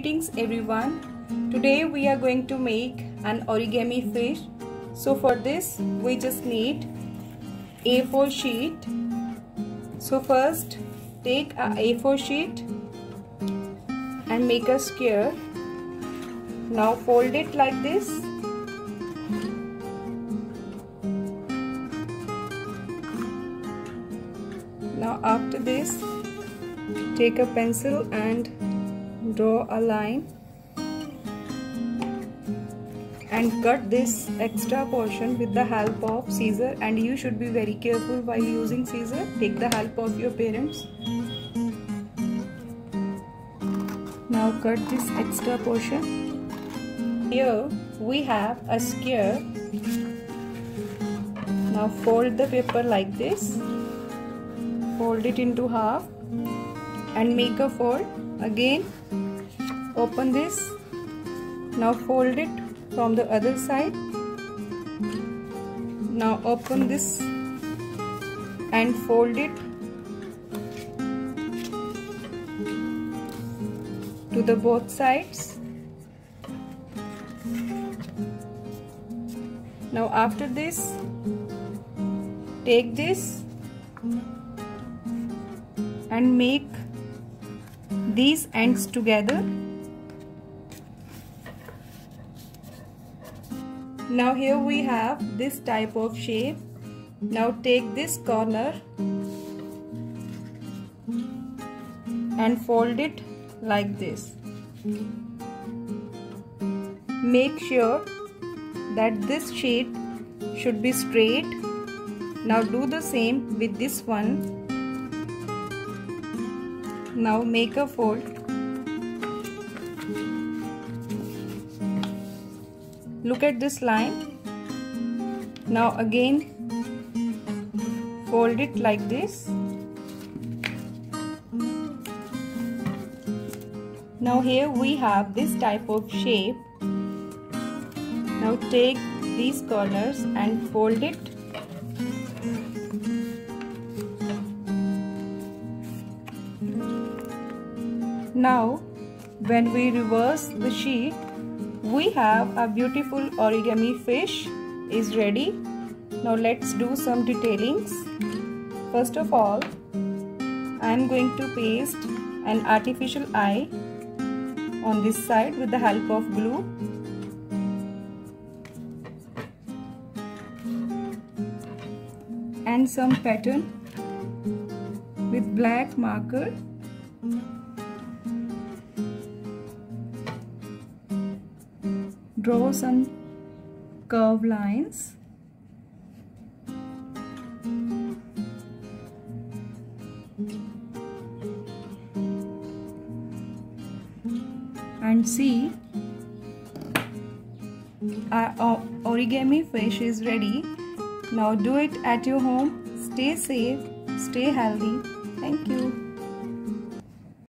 Greetings everyone. Today we are going to make an origami fish. So for this we just need A4 sheet. So first take a A4 sheet and make a square. Now fold it like this. Now after this take a pencil and draw a line and cut this extra portion with the help of scissor. And you should be very careful while using scissor. Take the help of your parents. Now cut this extra portion. Here we have a square. Now fold the paper like this. Fold it into half and make a fold again open this. Now fold it from the other side. Now open this and fold it to the both sides. Now after this take this and make these ends together. Now here we have this type of shape. Now take this corner and fold it like this. Make sure that this sheet should be straight. Now do the same with this one now make a fold. Look at this line. Now again fold it like this. Now here we have this type of shape. Now take these corners and fold it now when we reverse the sheet we have a beautiful origami fish is ready. Now let's do some detailings. First of all I am going to paste an artificial eye on this side with the help of glue. And some pattern with black marker draw some curve lines. And see our origami fish is ready. Now do it at your home. Stay safe. Stay healthy. Thank you